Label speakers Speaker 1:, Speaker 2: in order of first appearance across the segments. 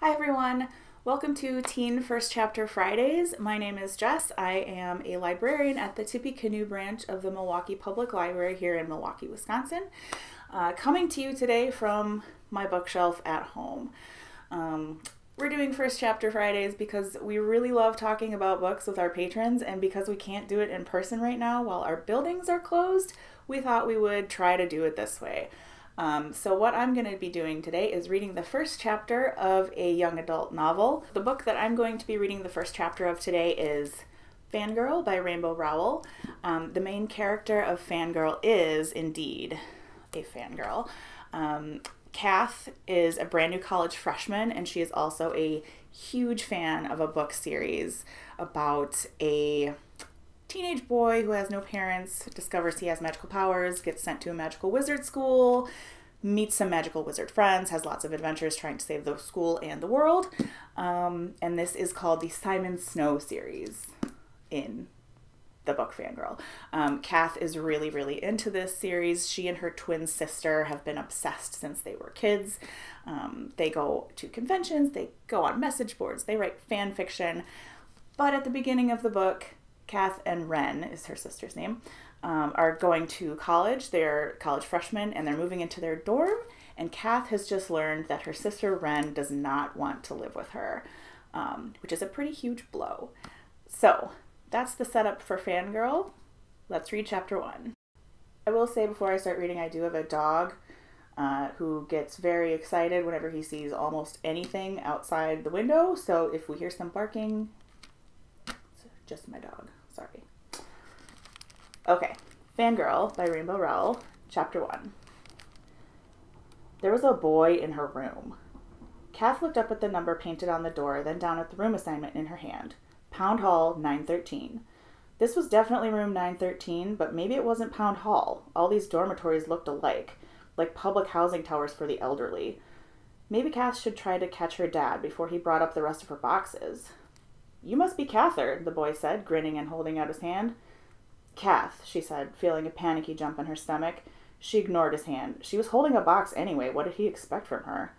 Speaker 1: Hi everyone. Welcome to Teen First Chapter Fridays. My name is Jess. I am a librarian at the Tippecanoe branch of the Milwaukee Public Library here in Milwaukee, Wisconsin. Uh, coming to you today from my bookshelf at home. Um, we're doing First Chapter Fridays because we really love talking about books with our patrons, and because we can't do it in person right now while our buildings are closed, we thought we would try to do it this way. Um, so, what I'm going to be doing today is reading the first chapter of a young adult novel. The book that I'm going to be reading the first chapter of today is Fangirl by Rainbow Rowell. Um, the main character of Fangirl is indeed a fangirl. Um, Kath is a brand new college freshman, and she is also a huge fan of a book series about a teenage boy who has no parents discovers he has magical powers, gets sent to a magical wizard school, meets some magical wizard friends, has lots of adventures trying to save the school and the world. Um, and this is called the Simon Snow series in the book Fangirl. Um, Kath is really, really into this series. She and her twin sister have been obsessed since they were kids. Um, they go to conventions, they go on message boards, they write fan fiction. But at the beginning of the book, Kath and Wren is her sister's name, um, are going to college. They're college freshmen and they're moving into their dorm. And Kath has just learned that her sister Wren does not want to live with her, um, which is a pretty huge blow. So that's the setup for Fangirl. Let's read chapter one. I will say before I start reading, I do have a dog uh, who gets very excited whenever he sees almost anything outside the window. So if we hear some barking, it's just my dog. Okay. Fangirl by Rainbow Rowell, Chapter 1. There was a boy in her room. Kath looked up at the number painted on the door, then down at the room assignment in her hand Pound Hall 913. This was definitely room 913, but maybe it wasn't Pound Hall. All these dormitories looked alike, like public housing towers for the elderly. Maybe Kath should try to catch her dad before he brought up the rest of her boxes. You must be Cather, the boy said, grinning and holding out his hand. Kath, she said, feeling a panicky jump in her stomach. She ignored his hand. She was holding a box anyway. What did he expect from her?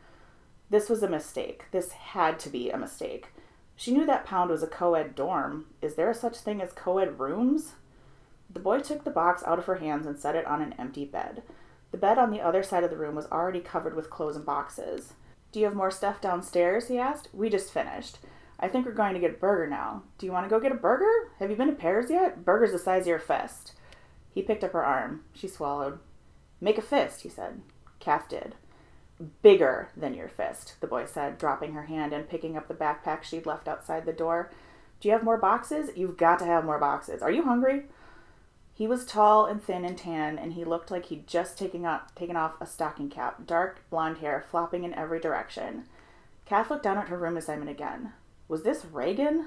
Speaker 1: This was a mistake. This had to be a mistake. She knew that Pound was a co ed dorm. Is there such thing as co ed rooms? The boy took the box out of her hands and set it on an empty bed. The bed on the other side of the room was already covered with clothes and boxes. Do you have more stuff downstairs? he asked. We just finished. I think we're going to get a burger now. Do you want to go get a burger? Have you been to Pears yet? Burger's the size of your fist. He picked up her arm. She swallowed. Make a fist, he said. Kath did. Bigger than your fist, the boy said, dropping her hand and picking up the backpack she'd left outside the door. Do you have more boxes? You've got to have more boxes. Are you hungry? He was tall and thin and tan, and he looked like he'd just taken, up, taken off a stocking cap, dark blonde hair flopping in every direction. Kath looked down at her room assignment again. Was this Reagan?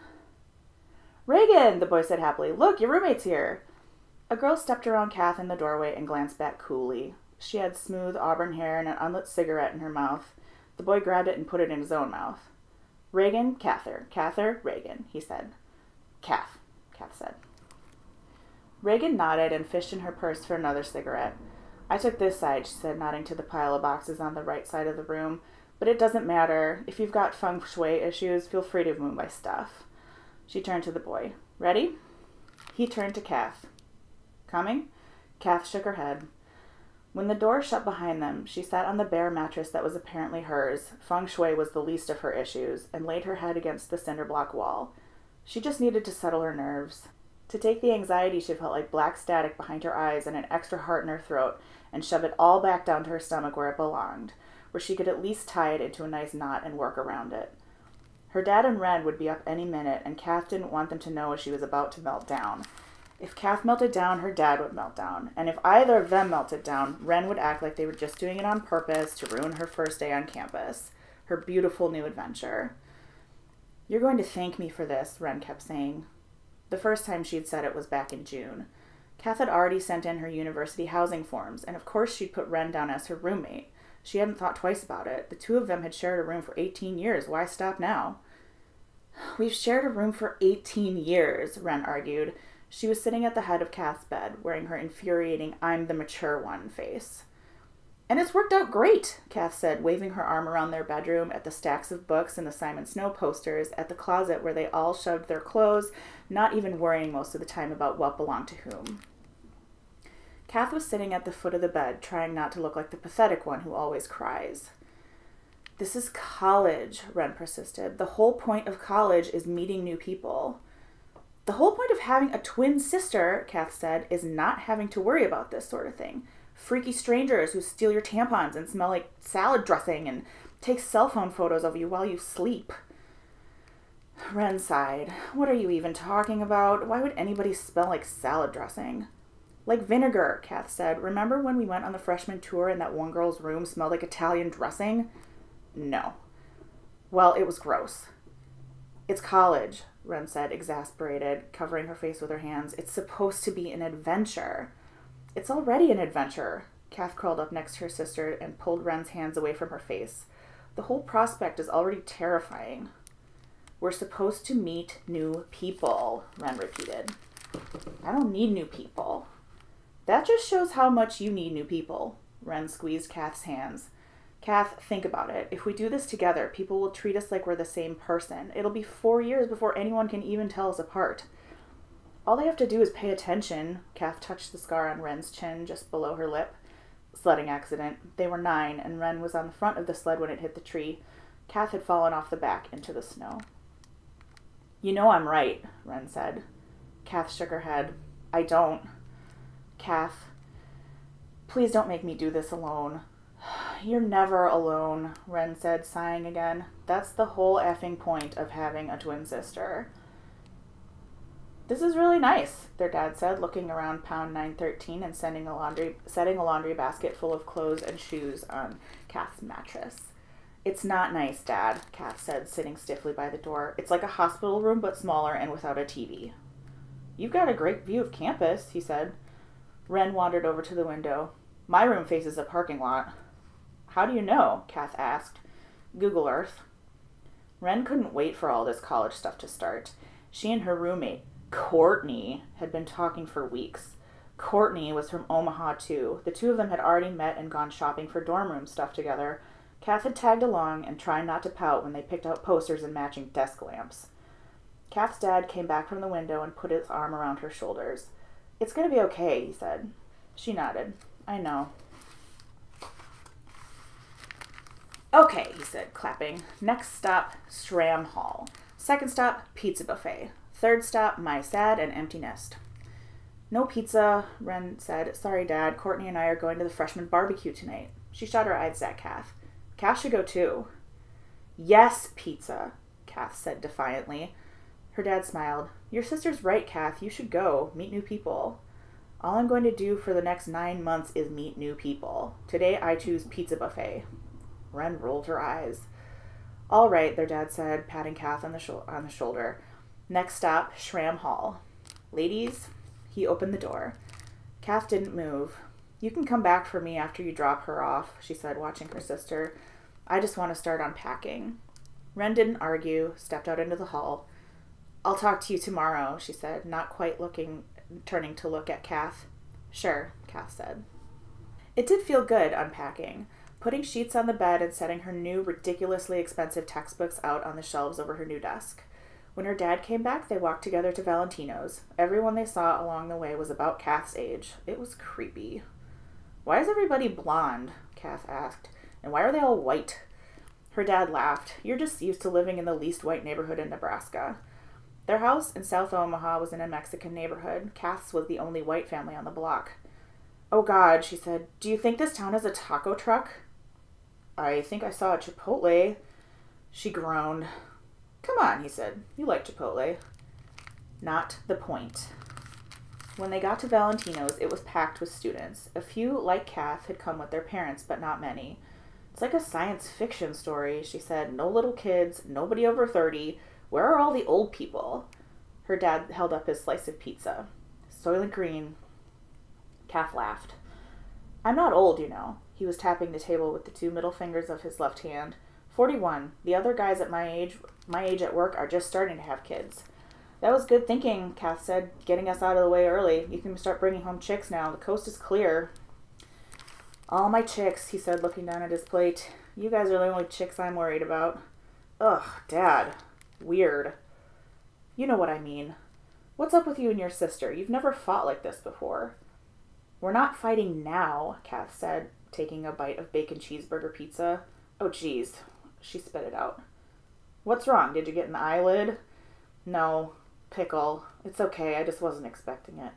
Speaker 1: Reagan, the boy said happily. Look, your roommate's here. A girl stepped around Kath in the doorway and glanced back coolly. She had smooth auburn hair and an unlit cigarette in her mouth. The boy grabbed it and put it in his own mouth. Reagan, Cather. Cather, Reagan, he said. Kath, Kath said. Reagan nodded and fished in her purse for another cigarette. I took this side, she said, nodding to the pile of boxes on the right side of the room. But it doesn't matter. If you've got feng shui issues, feel free to move my stuff. She turned to the boy. Ready? He turned to Kath. Coming? Kath shook her head. When the door shut behind them, she sat on the bare mattress that was apparently hers. Feng shui was the least of her issues, and laid her head against the cinder block wall. She just needed to settle her nerves. To take the anxiety she felt like black static behind her eyes and an extra heart in her throat, and shove it all back down to her stomach where it belonged where she could at least tie it into a nice knot and work around it. Her dad and Wren would be up any minute, and Kath didn't want them to know she was about to melt down. If Kath melted down, her dad would melt down. And if either of them melted down, Wren would act like they were just doing it on purpose to ruin her first day on campus, her beautiful new adventure. You're going to thank me for this, Wren kept saying. The first time she'd said it was back in June. Kath had already sent in her university housing forms, and of course she'd put Wren down as her roommate. She hadn't thought twice about it. The two of them had shared a room for 18 years. Why stop now? We've shared a room for 18 years, Wren argued. She was sitting at the head of Kath's bed, wearing her infuriating I'm the mature one face. And it's worked out great, Kath said, waving her arm around their bedroom at the stacks of books and the Simon Snow posters, at the closet where they all shoved their clothes, not even worrying most of the time about what belonged to whom. Kath was sitting at the foot of the bed, trying not to look like the pathetic one who always cries. This is college, Wren persisted. The whole point of college is meeting new people. The whole point of having a twin sister, Kath said, is not having to worry about this sort of thing. Freaky strangers who steal your tampons and smell like salad dressing and take cell phone photos of you while you sleep. Wren sighed. What are you even talking about? Why would anybody smell like salad dressing? Like vinegar, Kath said. Remember when we went on the freshman tour and that one girl's room smelled like Italian dressing? No. Well, it was gross. It's college, Wren said, exasperated, covering her face with her hands. It's supposed to be an adventure. It's already an adventure. Kath curled up next to her sister and pulled Wren's hands away from her face. The whole prospect is already terrifying. We're supposed to meet new people, Wren repeated. I don't need new people. That just shows how much you need new people. Wren squeezed Kath's hands. Kath, think about it. If we do this together, people will treat us like we're the same person. It'll be four years before anyone can even tell us apart. All they have to do is pay attention. Kath touched the scar on Wren's chin just below her lip. Sledding accident. They were nine, and Wren was on the front of the sled when it hit the tree. Kath had fallen off the back into the snow. You know I'm right, Wren said. Kath shook her head. I don't. Kath, please don't make me do this alone. You're never alone, Wren said, sighing again. That's the whole effing point of having a twin sister. This is really nice, their dad said, looking around pound 913 and sending a laundry, setting a laundry basket full of clothes and shoes on Kath's mattress. It's not nice, Dad, Kath said, sitting stiffly by the door. It's like a hospital room, but smaller and without a TV. You've got a great view of campus, he said. Wren wandered over to the window. My room faces a parking lot. How do you know? Kath asked. Google Earth. Wren couldn't wait for all this college stuff to start. She and her roommate, Courtney, had been talking for weeks. Courtney was from Omaha, too. The two of them had already met and gone shopping for dorm room stuff together. Kath had tagged along and tried not to pout when they picked out posters and matching desk lamps. Kath's dad came back from the window and put his arm around her shoulders. It's going to be okay, he said. She nodded. I know. Okay, he said, clapping. Next stop, Schramm Hall. Second stop, Pizza Buffet. Third stop, My Sad and Empty Nest. No pizza, Wren said. Sorry, Dad. Courtney and I are going to the freshman barbecue tonight. She shot her eyes at Kath. Kath should go too. Yes, pizza, Kath said defiantly. Her dad smiled. Your sister's right, Kath. You should go. Meet new people. All I'm going to do for the next nine months is meet new people. Today I choose Pizza Buffet. Wren rolled her eyes. All right, their dad said, patting Kath on the, on the shoulder. Next stop, Schramm Hall. Ladies, he opened the door. Kath didn't move. You can come back for me after you drop her off, she said, watching her sister. I just want to start unpacking. Wren didn't argue, stepped out into the hall. I'll talk to you tomorrow, she said, not quite looking, turning to look at Kath. Sure, Kath said. It did feel good unpacking putting sheets on the bed and setting her new, ridiculously expensive textbooks out on the shelves over her new desk. When her dad came back, they walked together to Valentino's. Everyone they saw along the way was about Kath's age. It was creepy. Why is everybody blonde? Kath asked. And why are they all white? Her dad laughed. You're just used to living in the least white neighborhood in Nebraska. Their house in South Omaha was in a Mexican neighborhood. Kath's was the only white family on the block. Oh God, she said, do you think this town has a taco truck? I think I saw a Chipotle. She groaned. Come on, he said. You like Chipotle. Not the point. When they got to Valentino's, it was packed with students. A few, like Kath, had come with their parents, but not many. It's like a science fiction story, she said. No little kids, nobody over 30. Where are all the old people? Her dad held up his slice of pizza. Soylent Green. Kath laughed. I'm not old, you know. He was tapping the table with the two middle fingers of his left hand. Forty-one. The other guys at my age, my age at work, are just starting to have kids. That was good thinking, Kath said, getting us out of the way early. You can start bringing home chicks now. The coast is clear. All my chicks, he said, looking down at his plate. You guys are the only chicks I'm worried about. Ugh, Dad. Weird. You know what I mean. What's up with you and your sister? You've never fought like this before. We're not fighting now, Kath said, taking a bite of bacon cheeseburger pizza. Oh, geez. She spit it out. What's wrong? Did you get an eyelid? No. Pickle. It's okay. I just wasn't expecting it.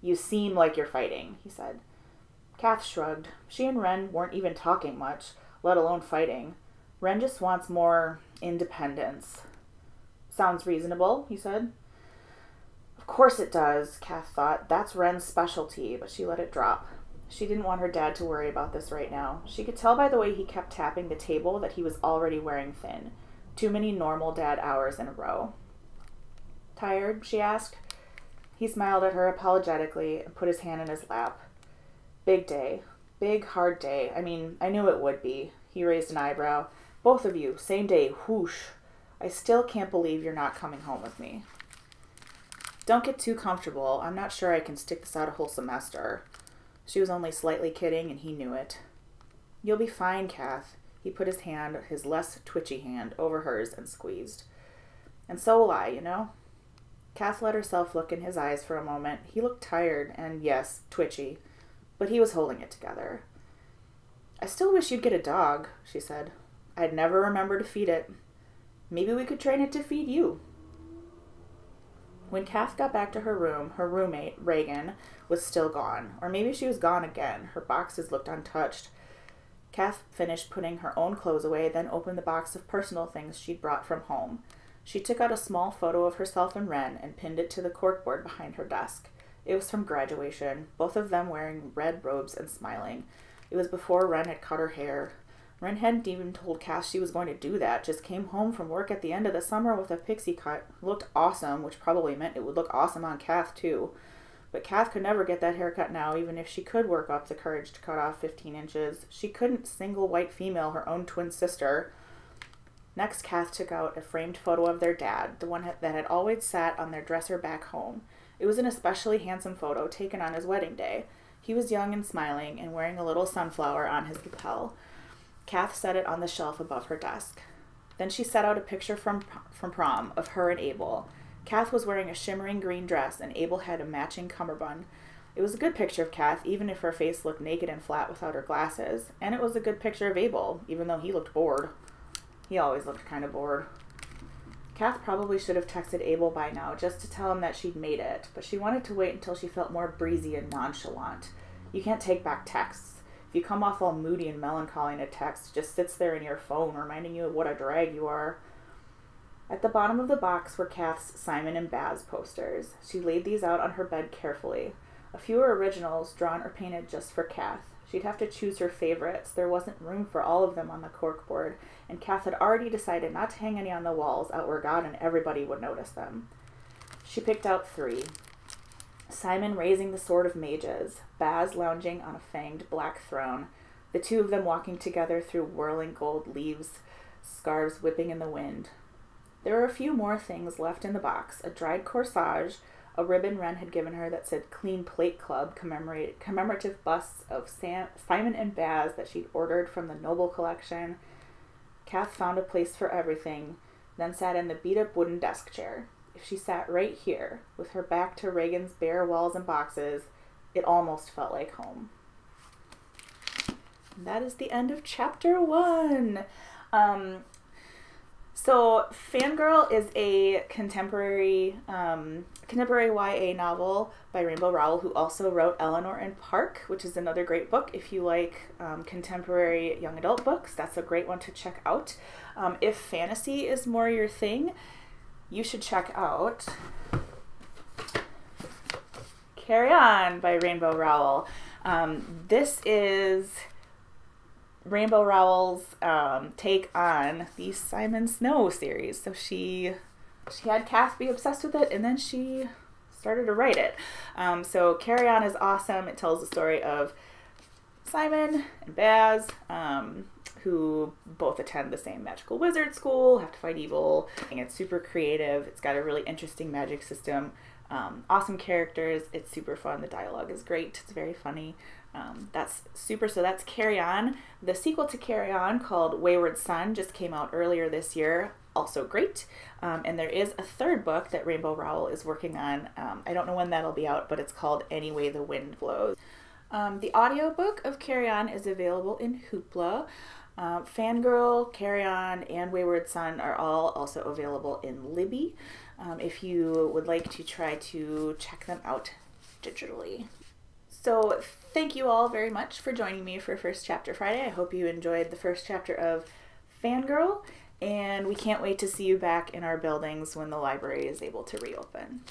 Speaker 1: You seem like you're fighting, he said. Kath shrugged. She and Wren weren't even talking much, let alone fighting. Wren just wants more independence. Sounds reasonable, he said. Of course it does, Kath thought. That's Wren's specialty, but she let it drop. She didn't want her dad to worry about this right now. She could tell by the way he kept tapping the table that he was already wearing thin. Too many normal dad hours in a row. Tired? she asked. He smiled at her apologetically and put his hand in his lap. Big day. Big, hard day. I mean, I knew it would be. He raised an eyebrow. Both of you, same day, whoosh. I still can't believe you're not coming home with me. Don't get too comfortable. I'm not sure I can stick this out a whole semester. She was only slightly kidding, and he knew it. You'll be fine, Kath. He put his hand, his less twitchy hand, over hers and squeezed. And so will I, you know? Kath let herself look in his eyes for a moment. He looked tired and, yes, twitchy but he was holding it together. I still wish you'd get a dog, she said. I'd never remember to feed it. Maybe we could train it to feed you. When Kath got back to her room, her roommate, Reagan, was still gone. Or maybe she was gone again. Her boxes looked untouched. Kath finished putting her own clothes away, then opened the box of personal things she'd brought from home. She took out a small photo of herself and Wren and pinned it to the corkboard behind her desk. It was from graduation, both of them wearing red robes and smiling. It was before Wren had cut her hair. Wren hadn't even told Kath she was going to do that, just came home from work at the end of the summer with a pixie cut. Looked awesome, which probably meant it would look awesome on Kath too. But Kath could never get that haircut now, even if she could work up the courage to cut off 15 inches. She couldn't single white female her own twin sister. Next, Kath took out a framed photo of their dad, the one that had always sat on their dresser back home. It was an especially handsome photo taken on his wedding day. He was young and smiling and wearing a little sunflower on his lapel. Kath set it on the shelf above her desk. Then she set out a picture from, from prom of her and Abel. Kath was wearing a shimmering green dress, and Abel had a matching cummerbund. It was a good picture of Kath, even if her face looked naked and flat without her glasses. And it was a good picture of Abel, even though he looked bored. He always looked kind of bored. Kath probably should have texted Abel by now just to tell him that she'd made it, but she wanted to wait until she felt more breezy and nonchalant. You can't take back texts. If you come off all moody and melancholy in a text, just sits there in your phone reminding you of what a drag you are. At the bottom of the box were Kath's Simon and Baz posters. She laid these out on her bed carefully. A few were originals, drawn or painted just for Kath. She'd have to choose her favorites. There wasn't room for all of them on the corkboard, and Kath had already decided not to hang any on the walls out where God and everybody would notice them. She picked out three Simon raising the sword of mages, Baz lounging on a fanged black throne, the two of them walking together through whirling gold leaves, scarves whipping in the wind. There were a few more things left in the box a dried corsage, a ribbon Wren had given her that said Clean Plate Club, commemorative busts of Sam, Simon and Baz that she'd ordered from the Noble collection. Kath found a place for everything, then sat in the beat up wooden desk chair. If she sat right here, with her back to Reagan's bare walls and boxes, it almost felt like home. And that is the end of chapter one. Um, so, Fangirl is a contemporary um, contemporary YA novel by Rainbow Rowell, who also wrote Eleanor and Park, which is another great book. If you like um, contemporary young adult books, that's a great one to check out. Um, if fantasy is more your thing, you should check out Carry On by Rainbow Rowell. Um, this is Rainbow Rowell's um, take on the Simon Snow series. So she she had Kath be obsessed with it, and then she started to write it. Um, so Carry On is awesome. It tells the story of Simon and Baz, um, who both attend the same magical wizard school, have to fight evil. And it's super creative. It's got a really interesting magic system. Um, awesome characters. It's super fun. The dialogue is great. It's very funny. Um, that's super. So that's Carry On. The sequel to Carry On, called Wayward Son, just came out earlier this year. Also great. Um, and there is a third book that Rainbow Rowell is working on. Um, I don't know when that'll be out, but it's called Any Way the Wind Blows. Um, the audiobook of Carry On is available in Hoopla. Uh, Fangirl, Carry On, and Wayward Son are all also available in Libby um, if you would like to try to check them out digitally. So, thank you all very much for joining me for First Chapter Friday. I hope you enjoyed the first chapter of Fangirl, and we can't wait to see you back in our buildings when the library is able to reopen.